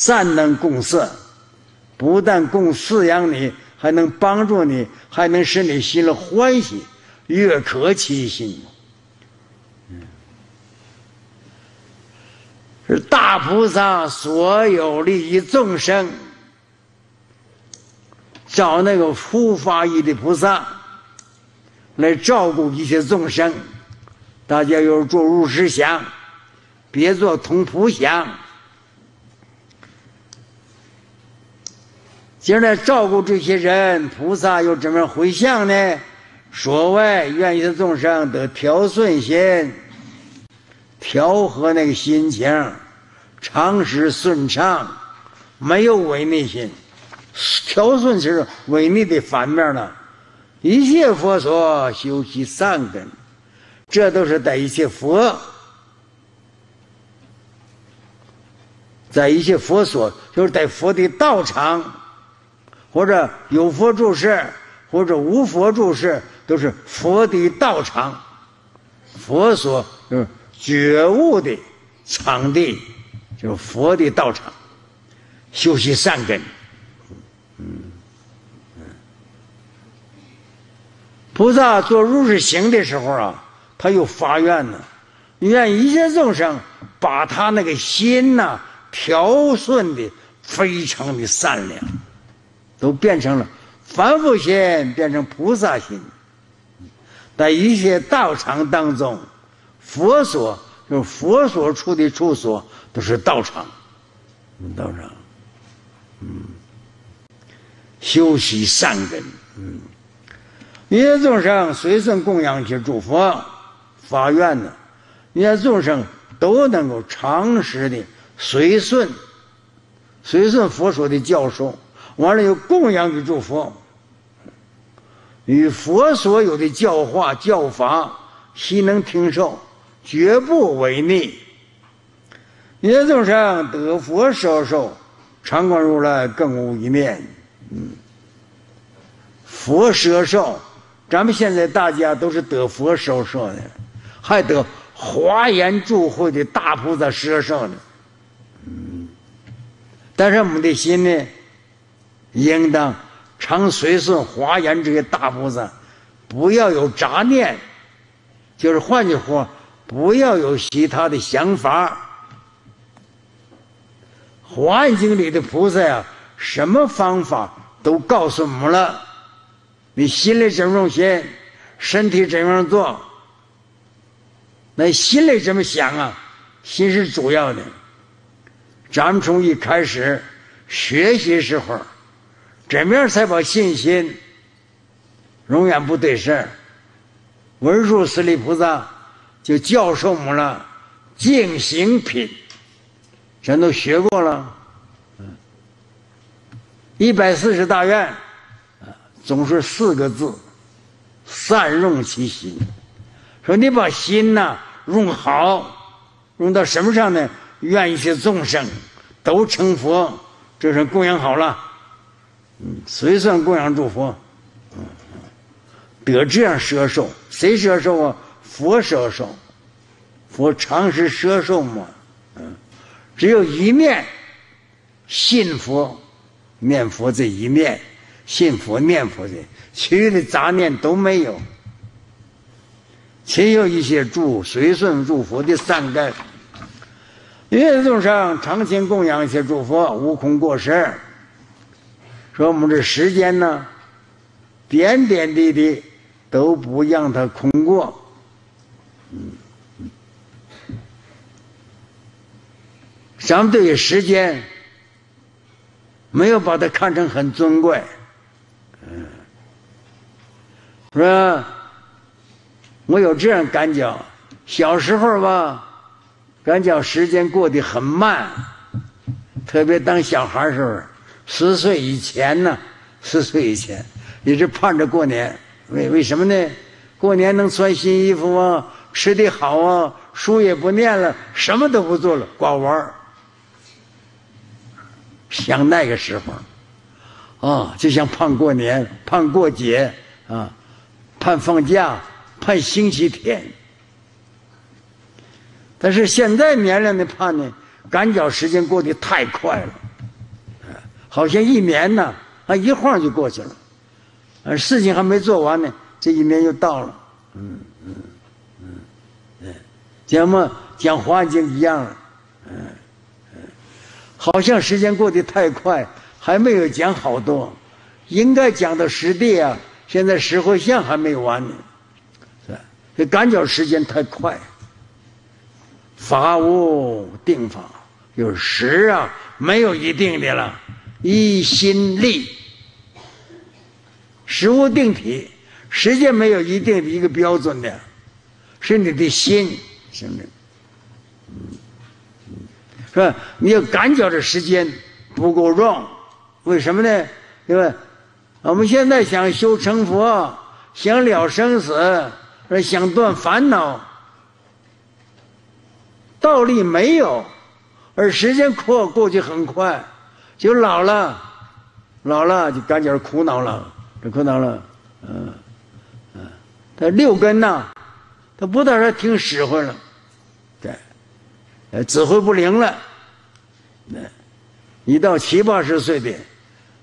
善能共色，不但供饲养你，还能帮助你，还能使你心里欢喜，悦可其心。是大菩萨所有利益众生，找那个护法义的菩萨来照顾一些众生。大家要做如实想，别做通普想。今儿来照顾这些人，菩萨又怎么回向呢？所谓愿意的众生得调顺心。调和那个心情，常时顺畅，没有违逆心。调顺是违逆的反面了。一切佛所修习善根，这都是在一切佛，在一切佛所，就是在佛的道场，或者有佛住世，或者无佛住世，都是佛的道场，佛所嗯。觉悟的场地，就是佛的道场，修习善根。菩萨做如是行的时候啊，他又发愿呢，愿一切众生把他那个心呐调顺的非常的善良，都变成了凡夫心，变成菩萨心，在一切道场当中。佛所就是佛所处的处所，都是道场，道场，嗯，修习善根，嗯，一切众生随顺供养去诸佛，发愿呢，一切众生都能够常识的随顺，随顺佛所的教授，完了又供养给诸佛，与佛所有的教化教法，悉能听受。绝不违逆。业众生得佛摄受，常观如来更无一面。嗯，佛摄受，咱们现在大家都是得佛摄受的，还得华严助会的大菩萨摄受呢。嗯，但是我们的心呢，应当常随顺华严这些大菩萨，不要有杂念。就是换句话。不要有其他的想法。华严经里的菩萨呀，什么方法都告诉我们了。你心里怎么用心，身体怎样做，那心里怎么想啊？心是主要的。咱们从一开始学习时候，怎么样才把信心永远不对事儿？文殊师利菩萨。就教授我们了净行品，全都学过了。嗯，一百四十大愿，总是四个字：善用其心。说你把心呐用好，用到什么上呢？愿一切众生都成佛，这是供养好了。随顺供养诸佛。得这样摄受，谁摄受啊？佛摄受，佛常时摄受嘛，嗯，只有一面信佛、念佛这一面，信佛念佛的，其余的杂念都没有。且有一些助随顺诸佛的善根，一切众生常勤供养一些诸佛，无空过失。说我们这时间呢，点点滴滴都不让它空过。相对于时间，没有把它看成很尊贵，嗯，是吧？我有这样感觉，小时候吧，感觉时间过得很慢，特别当小孩时候，十岁以前呢，十岁以前一直盼着过年，为为什么呢？过年能穿新衣服啊。吃的好啊，书也不念了，什么都不做了，光玩儿。想那个时候，啊，就像盼过年、盼过节啊，盼放假、盼星期天。但是现在年龄的盼呢，感觉时间过得太快了，好像一年呢，啊，一晃就过去了，啊，事情还没做完呢，这一年就到了。嗯嗯嗯，嗯，讲么讲环境一样了，嗯嗯，好像时间过得太快，还没有讲好多，应该讲的实地啊，现在石会相还没完呢，是吧？这感觉时间太快，法无定法，有时啊，没有一定的了。一心力，实无定体，时间没有一定的一个标准的，是你的心，兄弟，是吧？你要感觉这时间不够用，为什么呢？因为我们现在想修成佛，想了生死，想断烦恼，道理没有，而时间过过去很快。就老了，老了就感觉苦恼了，这苦恼了，嗯嗯，他六根呐，他不但是听使唤了，对，呃，指挥不灵了，那，一到七八十岁的，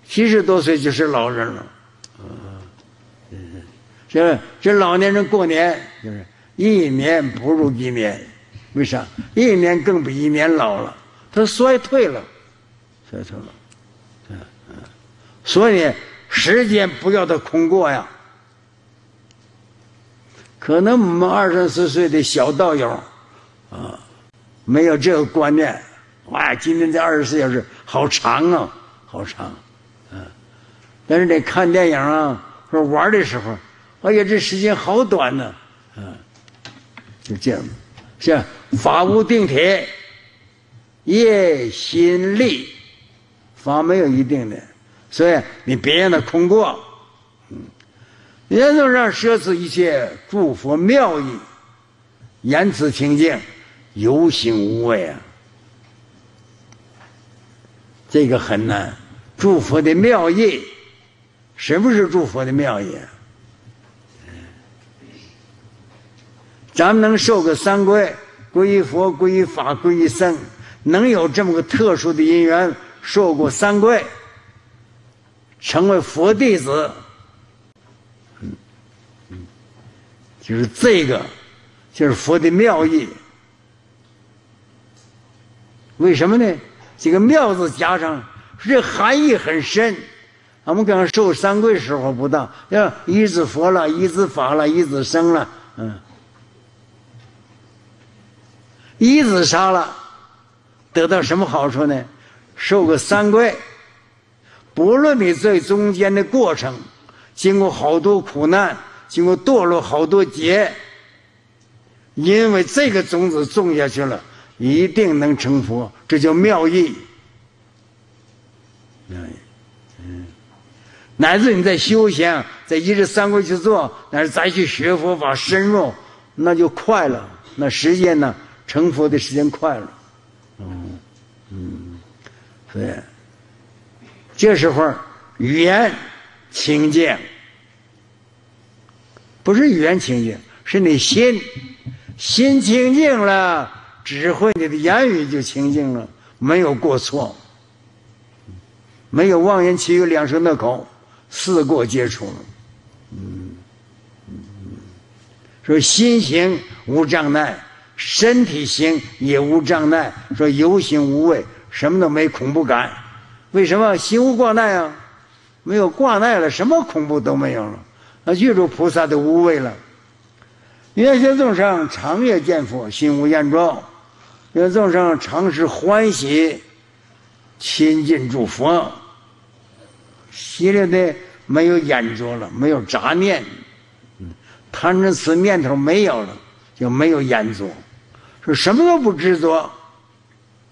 七十多岁就是老人了，啊，这这老年人过年就是一年不如一年，为啥？一年更比一年老了，他衰退了。猜错了，嗯嗯，所以时间不要它空过呀。可能我们二三十岁的小道友啊，没有这个观念。哇，今天这二十四小时好长啊，好长，嗯。但是得看电影啊，或者玩的时候，哎呀，这时间好短呢，嗯，就这样，像法无定体，业心力。法没有一定的，所以你别让它空过。嗯，严宗上舍此一切诸佛妙意，言辞清净，有心无畏啊。这个很难。诸佛的妙意，什么是诸佛的妙意？咱们能受个三皈，皈依佛，皈依法，皈依僧，能有这么个特殊的因缘。受过三跪，成为佛弟子，嗯嗯，就是这个，就是佛的妙意。为什么呢？这个“妙”字加上，这含义很深。我们刚受三跪时候不到，要一字佛了，一字法了，一字生了，嗯，一字杀了，得到什么好处呢？受个三跪，不论你这中间的过程，经过好多苦难，经过堕落好多劫，因为这个种子种下去了，一定能成佛，这叫妙意。妙意，嗯，乃至你在修行，在一日三跪去做，乃至再去学佛法深入，那就快了，那时间呢，成佛的时间快了，嗯，嗯。对，这时候语言清净，不是语言清净，是你心心清净了，指挥你的言语就清净了，没有过错，没有妄言欺语两舌恶口，四过皆除。嗯，说心行无障碍，身体行也无障碍，说有行无畏。什么都没恐怖感，为什么心无挂碍啊？没有挂碍了，什么恐怖都没有了。那具足菩萨的无畏了。愿学众生常夜见佛，心无厌状；愿众生常时欢喜，亲近诸佛，心里的没有眼着了，没有杂念，贪嗔痴念头没有了，就没有眼着，说什么都不执着。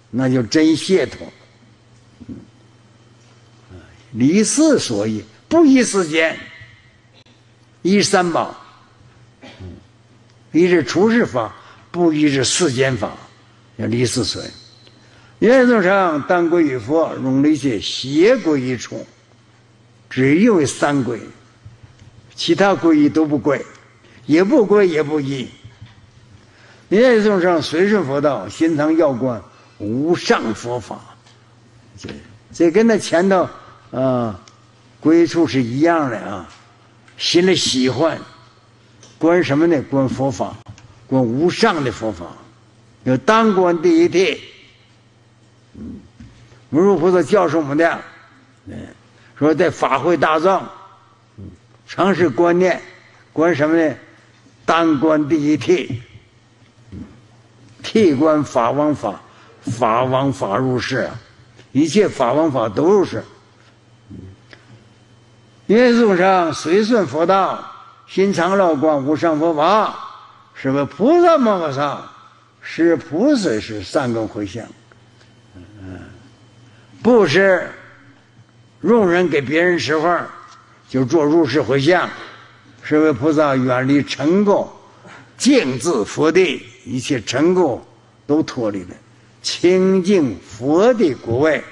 那就真解脱。离世所依，不依世间，依三宝。依是出世法，不依是世间法，要离世所依。愿众生当归于佛，容一切邪归一处，只因为三归，其他皈依都不归，也不归也不依。愿众生随顺佛道，心藏要观。无上佛法，这这跟那前头啊归处是一样的啊，心里喜欢，观什么呢？观佛法，观无上的佛法，要当观第一谛。嗯，文殊菩萨教授我们的，嗯，说在法会大藏，嗯，常是观念，观什么呢？当观第一谛，谛观法王法，法王法入世，一切法王法都入世。愿众生随顺佛道，心常乐观无上佛法，是为菩萨摩诃萨，是菩萨是三根回向。嗯，不是用人给别人吃饭，就做入世回向。是为菩萨远离尘垢，净自佛地，一切尘垢都脱离了，清净佛的果位，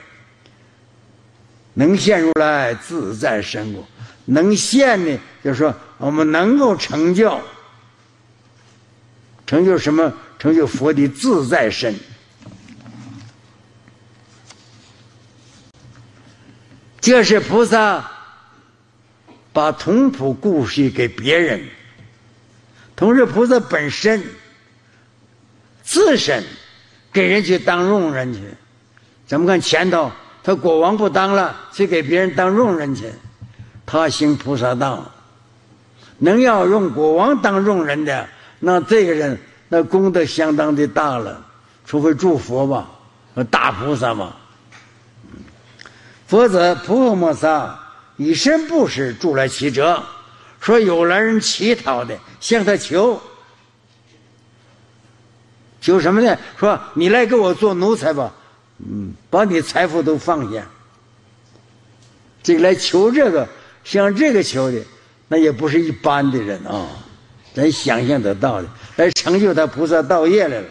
能现出来自在身果，能现呢，就是说我们能够成就，成就什么？成就佛的自在身。这是菩萨。把同谱故事给别人，同时菩萨本身自身给人去当佣人去，咱们看前头他国王不当了，去给别人当佣人去，他行菩萨道，能要用国王当佣人的，那这个人那功德相当的大了，除非诸佛吧，大菩萨嘛，佛则菩萨摩萨。以身布施住了七者，说有来人乞讨的，向他求，求什么呢？说你来给我做奴才吧，嗯，把你财富都放下。这来求这个，像这个求的，那也不是一般的人啊，咱想象得到的，来成就他菩萨道业来了。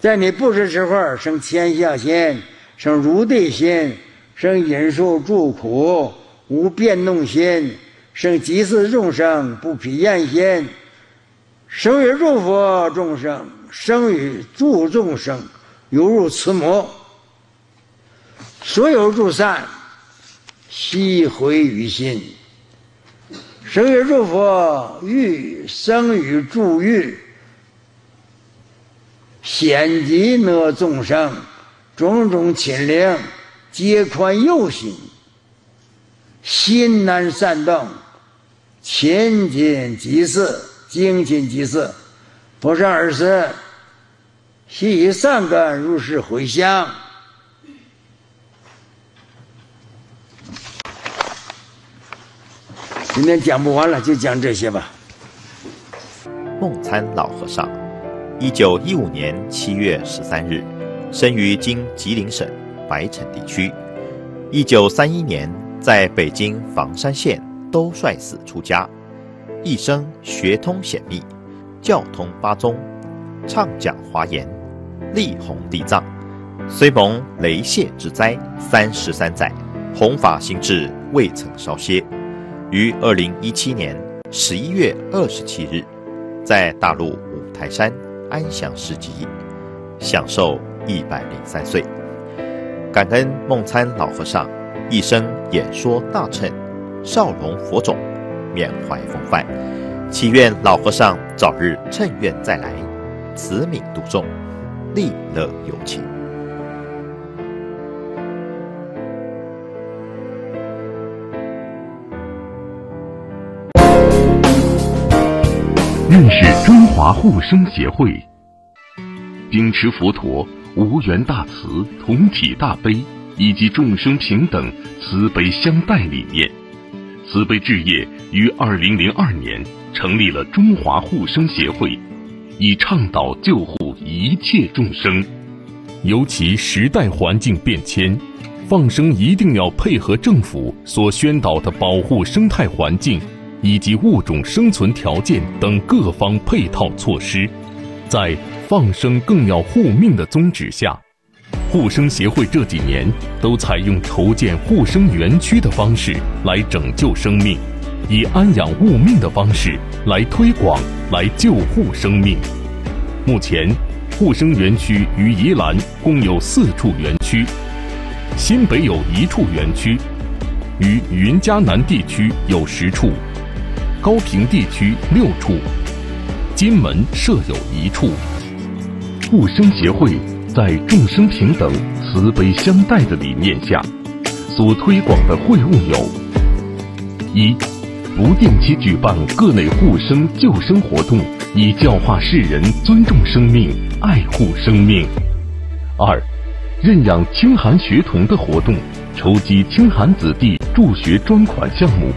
在你布施时候，生天下心，生如地心，生忍受诸苦。无变动心，生即似众生，不疲厌心；生于诸佛众生，生于诸众生，犹如慈母。所有诸善，悉回于心。生于诸佛欲，生于诸欲，显极那众生，种种亲灵，皆宽佑心。心难善动，勤谨即事，精勤即事，不善而事，悉以善根入世回向。今天讲不完了，就讲这些吧。梦参老和尚，一九一五年七月十三日，生于今吉林省白城地区。一九三一年。在北京房山县兜率寺出家，一生学通显密，教通八宗，畅讲华严，力弘地藏。虽蒙雷泄之灾三十三载，弘法心志未曾稍歇。于二零一七年十一月二十七日，在大陆五台山安详示寂，享受一百零三岁。感恩梦参老和尚。一生演说大乘，少龙佛种，缅怀风范，祈愿老和尚早日乘愿再来，慈悯度众，利乐有情。认识中华护生协会，秉持佛陀无缘大慈，同体大悲。以及众生平等、慈悲相待理念，慈悲置业于二零零二年成立了中华护生协会，以倡导救护一切众生。尤其时代环境变迁，放生一定要配合政府所宣导的保护生态环境以及物种生存条件等各方配套措施，在放生更要护命的宗旨下。护生协会这几年都采用筹建护生园区的方式来拯救生命，以安养物命的方式来推广、来救护生命。目前，护生园区于宜兰共有四处园区，新北有一处园区，于云嘉南地区有十处，高平地区六处，金门设有一处。护生协会在众生平等、慈悲相待的理念下，所推广的会务有：一、不定期举办各类护生救生活动，以教化世人尊重生命、爱护生命；二、认养清寒学童的活动，筹集清寒子弟助学专款项目，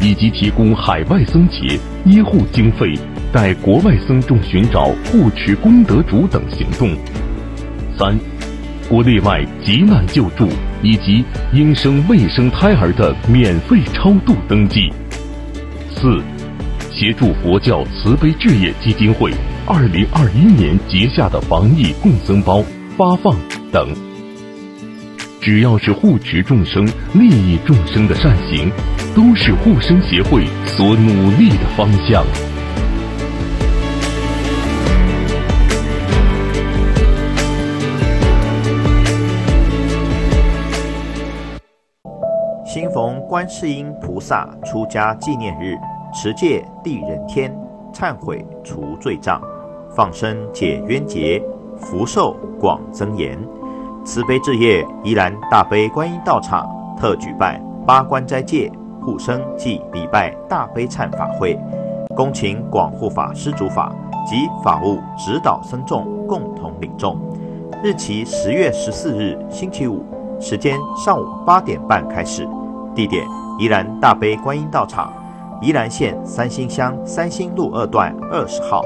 以及提供海外僧节医护经费，带国外僧众寻找护持功德主等行动。三、国内外急难救助以及应生未生胎儿的免费超度登记。四、协助佛教慈悲置业基金会二零二一年结下的防疫共僧包发放。等，只要是护持众生、利益众生的善行，都是护生协会所努力的方向。新逢观世音菩萨出家纪念日，持戒地人天，忏悔除罪障，放生解冤结，福寿广增延。慈悲置业宜兰大悲观音道场特举办八关斋戒护生暨礼拜大悲忏法会，恭请广护法师主法及法务指导僧众共同领众。日期十月十四日星期五，时间上午八点半开始，地点宜兰大悲观音道场，宜兰县三星乡三星路二段二十号，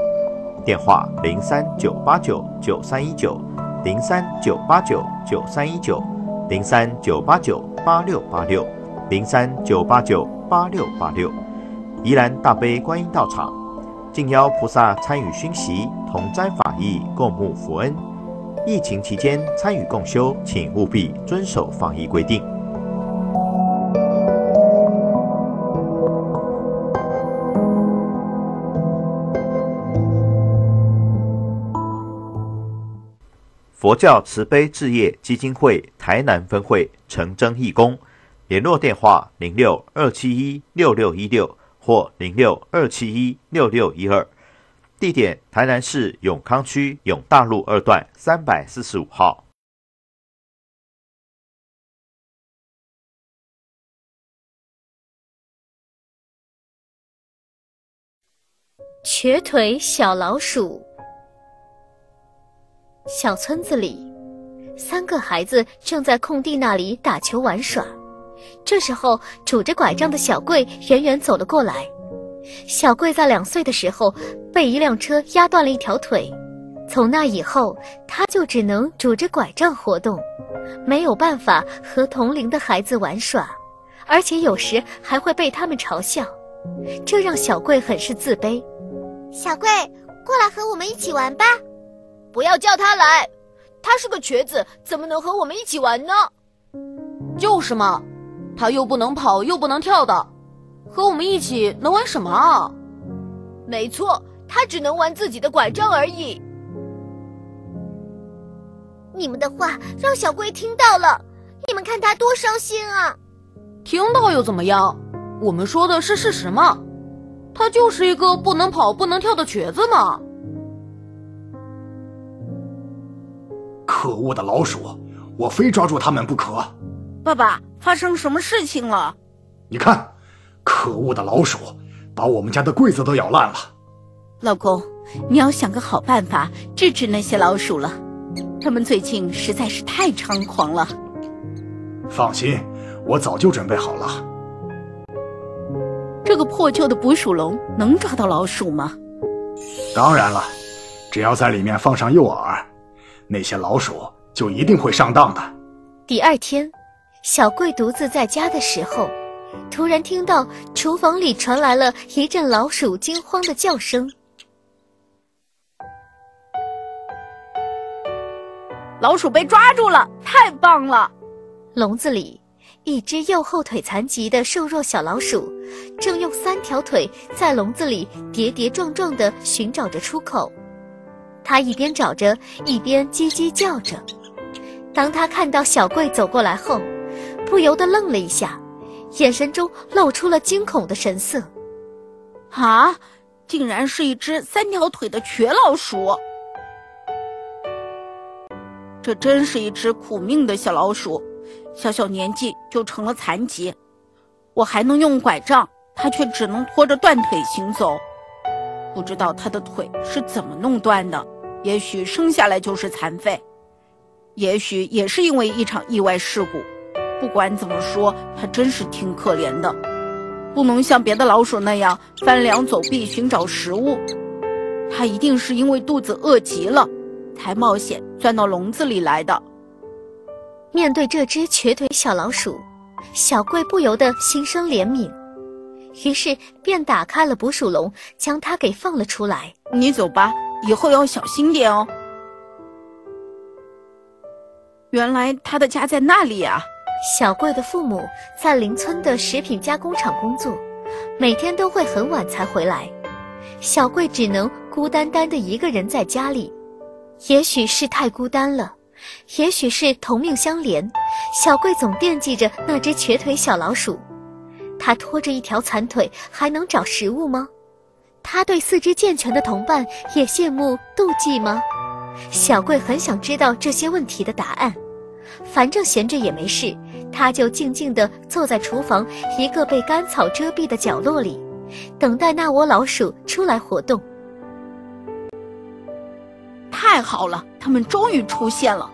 电话零三九八九九三一九。零三九八九九三一九，零三九八九八六八六，零三九八九八六八六。宜兰大悲观音道场，敬邀菩萨参与熏习，同沾法益，共沐佛恩。疫情期间参与共修，请务必遵守防疫规定。佛教慈悲置业基金会台南分会诚征义工，联络电话零六二七一六六一六或零六二七一六六一二，地点台南市永康区永大路二段三百四十五号。瘸腿小老鼠。小村子里，三个孩子正在空地那里打球玩耍。这时候，拄着拐杖的小贵远远走了过来。小贵在两岁的时候被一辆车压断了一条腿，从那以后，他就只能拄着拐杖活动，没有办法和同龄的孩子玩耍，而且有时还会被他们嘲笑，这让小贵很是自卑。小贵，过来和我们一起玩吧。不要叫他来，他是个瘸子，怎么能和我们一起玩呢？就是嘛，他又不能跑，又不能跳的，和我们一起能玩什么啊？没错，他只能玩自己的拐杖而已。你们的话让小龟听到了，你们看他多伤心啊！听到又怎么样？我们说的是事实嘛，他就是一个不能跑、不能跳的瘸子嘛。可恶的老鼠，我非抓住他们不可！爸爸，发生什么事情了？你看，可恶的老鼠把我们家的柜子都咬烂了。老公，你要想个好办法制止那些老鼠了，他们最近实在是太猖狂了。放心，我早就准备好了。这个破旧的捕鼠笼能抓到老鼠吗？当然了，只要在里面放上诱饵。那些老鼠就一定会上当的。第二天，小贵独自在家的时候，突然听到厨房里传来了一阵老鼠惊慌的叫声。老鼠被抓住了，太棒了！笼子里，一只右后腿残疾的瘦弱小老鼠，正用三条腿在笼子里跌跌撞撞地寻找着出口。他一边找着，一边叽叽叫着。当他看到小贵走过来后，不由得愣了一下，眼神中露出了惊恐的神色。啊，竟然是一只三条腿的瘸老鼠！这真是一只苦命的小老鼠，小小年纪就成了残疾。我还能用拐杖，它却只能拖着断腿行走。不知道它的腿是怎么弄断的，也许生下来就是残废。也许也是因为一场意外事故，不管怎么说，它真是挺可怜的，不能像别的老鼠那样翻梁走壁寻找食物，它一定是因为肚子饿极了，才冒险钻到笼子里来的。面对这只瘸腿小老鼠，小贵不由得心生怜悯，于是便打开了捕鼠笼，将它给放了出来。你走吧，以后要小心点哦。原来他的家在那里啊！小贵的父母在邻村的食品加工厂工作，每天都会很晚才回来。小贵只能孤单单的一个人在家里，也许是太孤单了，也许是同命相连，小贵总惦记着那只瘸腿小老鼠。他拖着一条残腿，还能找食物吗？他对四肢健全的同伴也羡慕妒忌吗？小贵很想知道这些问题的答案。反正闲着也没事，他就静静地坐在厨房一个被干草遮蔽的角落里，等待那窝老鼠出来活动。太好了，他们终于出现了。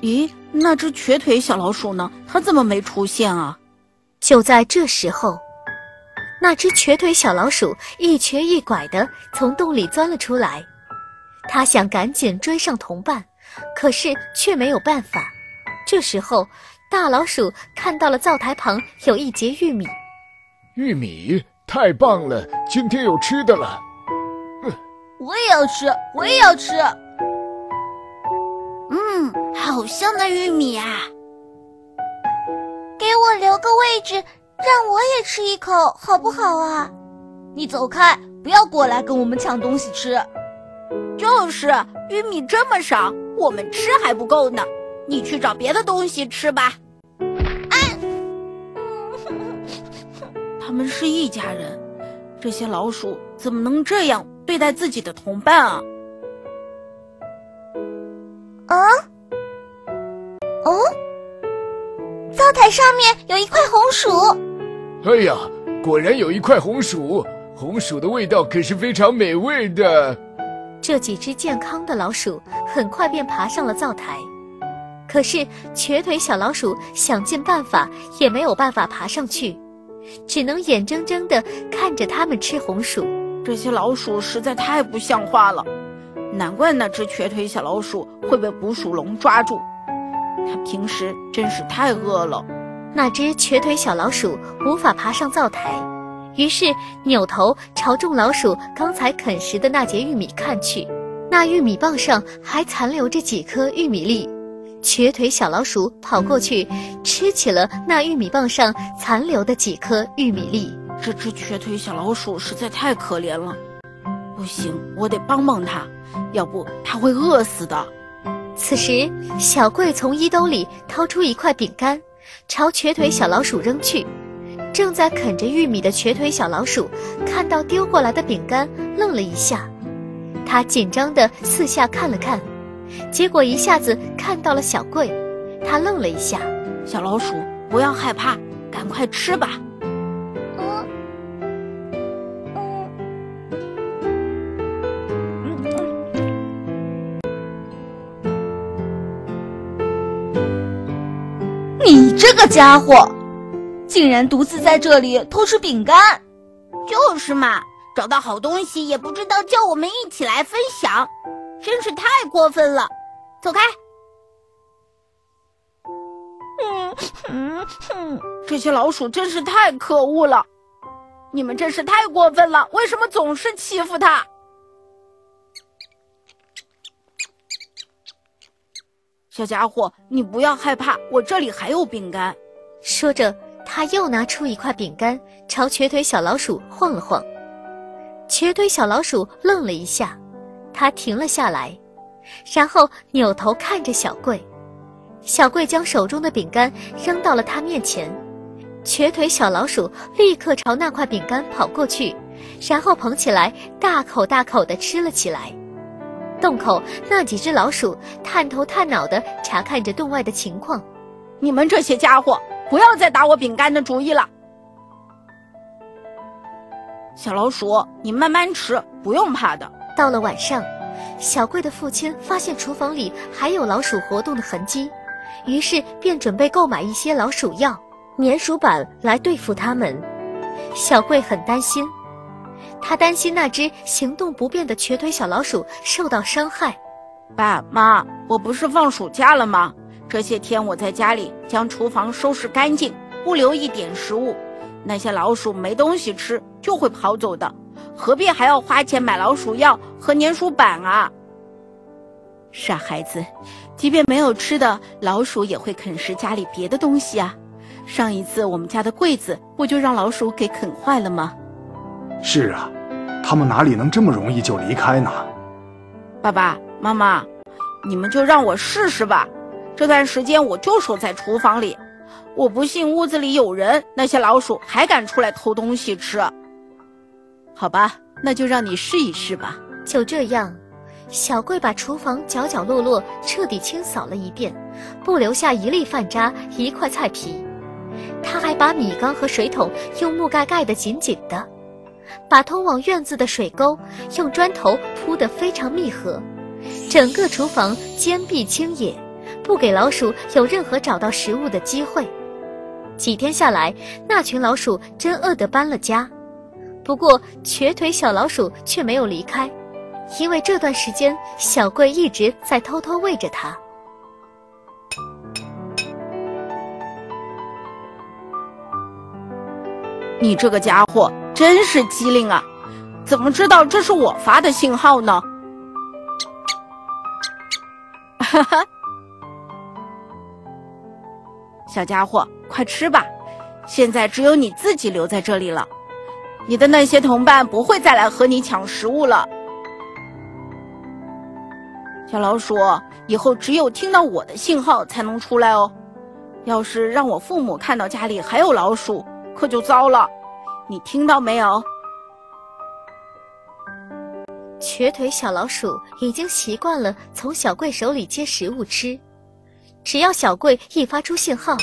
咦，那只瘸腿小老鼠呢？它怎么没出现啊？就在这时候，那只瘸腿小老鼠一瘸一拐地从洞里钻了出来，它想赶紧追上同伴。可是却没有办法。这时候，大老鼠看到了灶台旁有一节玉米。玉米太棒了，今天有吃的了。我也要吃，我也要吃。嗯，好香的玉米啊！给我留个位置，让我也吃一口，好不好啊？你走开，不要过来跟我们抢东西吃。就是玉米这么少。我们吃还不够呢，你去找别的东西吃吧。哎，他们是一家人，这些老鼠怎么能这样对待自己的同伴啊？啊？上面有一块红薯。哎呀，果然有一块红薯，红薯的味道可是非常美味的。这几只健康的老鼠很快便爬上了灶台，可是瘸腿小老鼠想尽办法也没有办法爬上去，只能眼睁睁地看着它们吃红薯。这些老鼠实在太不像话了，难怪那只瘸腿小老鼠会被捕鼠笼抓住。它平时真是太饿了。那只瘸腿小老鼠无法爬上灶台。于是扭头朝众老鼠刚才啃食的那节玉米看去，那玉米棒上还残留着几颗玉米粒。瘸腿小老鼠跑过去吃起了那玉米棒上残留的几颗玉米粒。这只瘸腿小老鼠实在太可怜了，不行，我得帮帮它，要不它会饿死的。此时，小贵从衣兜里掏出一块饼干，朝瘸腿小老鼠扔去。正在啃着玉米的瘸腿小老鼠，看到丢过来的饼干，愣了一下。他紧张地四下看了看，结果一下子看到了小贵。他愣了一下：“小老鼠，不要害怕，赶快吃吧。”你这个家伙！竟然独自在这里偷吃饼干，就是嘛！找到好东西也不知道叫我们一起来分享，真是太过分了！走开！嗯嗯哼，这些老鼠真是太可恶了！你们真是太过分了！为什么总是欺负它？小家伙，你不要害怕，我这里还有饼干。说着。他又拿出一块饼干，朝瘸腿小老鼠晃了晃。瘸腿小老鼠愣了一下，他停了下来，然后扭头看着小贵。小贵将手中的饼干扔到了他面前，瘸腿小老鼠立刻朝那块饼干跑过去，然后捧起来大口大口地吃了起来。洞口那几只老鼠探头探脑地查看着洞外的情况。你们这些家伙，不要再打我饼干的主意了。小老鼠，你慢慢吃，不用怕的。到了晚上，小贵的父亲发现厨房里还有老鼠活动的痕迹。于是便准备购买一些老鼠药、粘鼠板来对付它们。小贵很担心，他担心那只行动不便的瘸腿小老鼠受到伤害。爸妈，我不是放暑假了吗？这些天我在家里将厨房收拾干净，不留一点食物。那些老鼠没东西吃就会跑走的，何必还要花钱买老鼠药和粘鼠板啊？傻孩子。即便没有吃的，老鼠也会啃食家里别的东西啊。上一次我们家的柜子不就让老鼠给啃坏了吗？是啊，他们哪里能这么容易就离开呢？爸爸妈妈，你们就让我试试吧。这段时间我就守在厨房里，我不信屋子里有人，那些老鼠还敢出来偷东西吃。好吧，那就让你试一试吧。就这样。小贵把厨房角角落落彻底清扫了一遍，不留下一粒饭渣、一块菜皮。他还把米缸和水桶用木盖盖得紧紧的，把通往院子的水沟用砖头铺得非常密合，整个厨房坚壁清野，不给老鼠有任何找到食物的机会。几天下来，那群老鼠真饿得搬了家，不过瘸腿小老鼠却没有离开。因为这段时间，小贵一直在偷偷喂着它。你这个家伙真是机灵啊！怎么知道这是我发的信号呢？哈哈，小家伙，快吃吧！现在只有你自己留在这里了，你的那些同伴不会再来和你抢食物了。小老鼠，以后只有听到我的信号才能出来哦。要是让我父母看到家里还有老鼠，可就糟了。你听到没有？瘸腿小老鼠已经习惯了从小贵手里接食物吃，只要小贵一发出信号，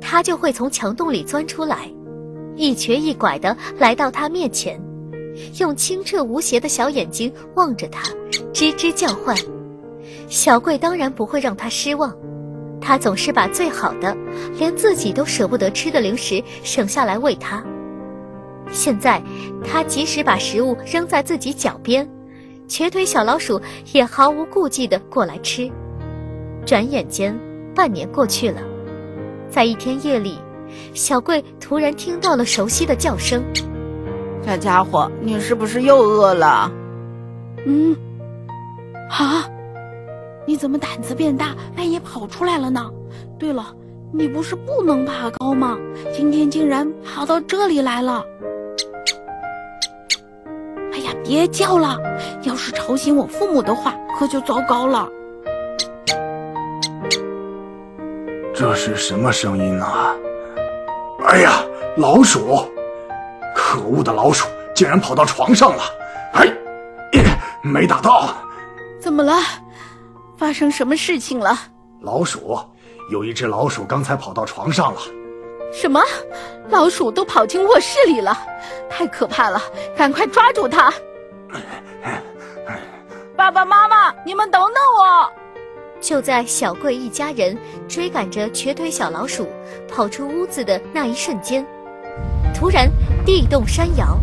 它就会从墙洞里钻出来，一瘸一拐的来到他面前，用清澈无邪的小眼睛望着他，吱吱叫唤。小贵当然不会让他失望，他总是把最好的，连自己都舍不得吃的零食省下来喂它。现在，他即使把食物扔在自己脚边，瘸腿小老鼠也毫无顾忌地过来吃。转眼间，半年过去了，在一天夜里，小贵突然听到了熟悉的叫声：“小家伙，你是不是又饿了？”“嗯。”“啊。”你怎么胆子变大，半夜跑出来了呢？对了，你不是不能爬高吗？今天竟然爬到这里来了！哎呀，别叫了，要是吵醒我父母的话，可就糟糕了。这是什么声音啊？哎呀，老鼠！可恶的老鼠，竟然跑到床上了！哎，没打到。怎么了？发生什么事情了？老鼠，有一只老鼠刚才跑到床上了。什么？老鼠都跑进卧室里了，太可怕了！赶快抓住它！爸爸妈妈，你们等等我！就在小贵一家人追赶着瘸腿小老鼠跑出屋子的那一瞬间，突然地动山摇，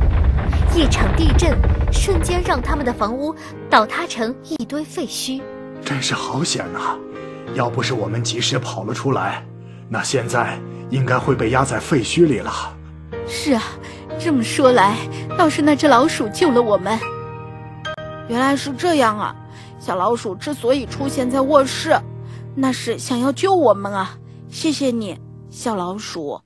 一场地震瞬间让他们的房屋倒塌成一堆废墟。真是好险呐！要不是我们及时跑了出来，那现在应该会被压在废墟里了。是啊，这么说来，倒是那只老鼠救了我们。原来是这样啊！小老鼠之所以出现在卧室，那是想要救我们啊！谢谢你，小老鼠。